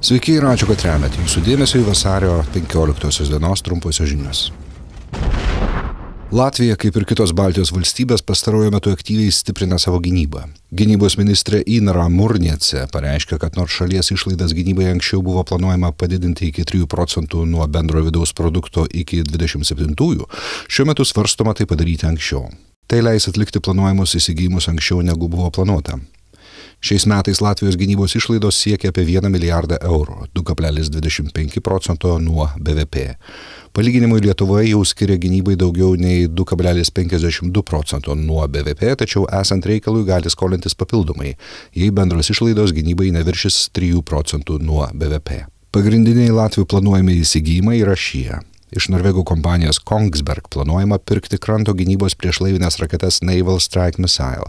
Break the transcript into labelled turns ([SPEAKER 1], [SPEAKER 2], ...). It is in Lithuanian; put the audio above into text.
[SPEAKER 1] Sveiki ir ačiū, kad remiat. Jūsų dėmesio į vasario 15 dienos trumposios žinios. Latvija, kaip ir kitos Baltijos valstybės, pastaruoju metu aktyviai stiprina savo gynybą. Gynybos ministrė Inara Murniece pareiškia, kad nors šalies išlaidas gynybai anksčiau buvo planuojama padidinti iki 3 procentų nuo bendro vidaus produkto iki 27-ųjų, šiuo metu svarstoma tai padaryti anksčiau. Tai leis atlikti planuojamus įsigijimus anksčiau negu buvo planuota. Šiais metais Latvijos gynybos išlaidos siekia apie 1 milijardą eurų, 2,25 procento nuo BVP. Palyginimui Lietuvoje jau skiria gynybai daugiau nei 2,52 procento nuo BVP, tačiau esant reikalui gali skolintis papildomai, jei bendros išlaidos gynybai neviršis 3 procentų nuo BVP. Pagrindiniai Latvijų planuojami įsigijimai yra šie. Iš norvegų kompanijos Kongsberg planuojama pirkti kranto gynybos priešlaivinės raketas Naval Strike Missile.